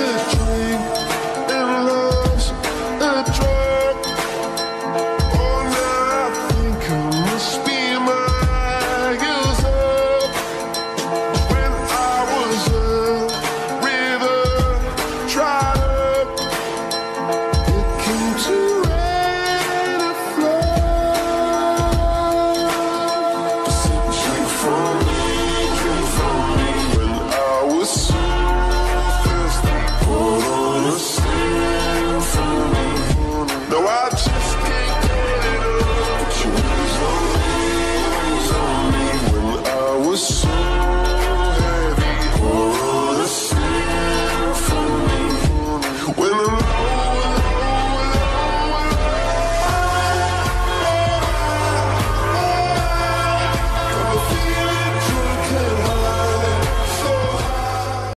truth.